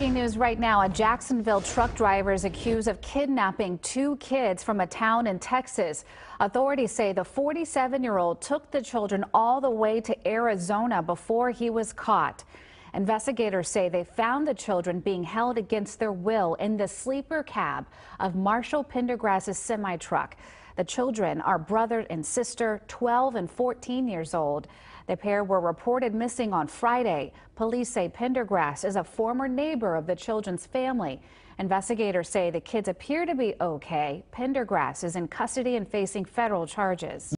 News right now, a Jacksonville truck driver is accused of kidnapping two kids from a town in Texas. Authorities say the 47-year-old took the children all the way to Arizona before he was caught. Investigators say they found the children being held against their will in the sleeper cab of Marshall Pendergrass's semi-truck. The children are brother and sister, 12 and 14 years old. The pair were reported missing on Friday. Police say Pendergrass is a former neighbor of the children's family. Investigators say the kids appear to be okay. Pendergrass is in custody and facing federal charges.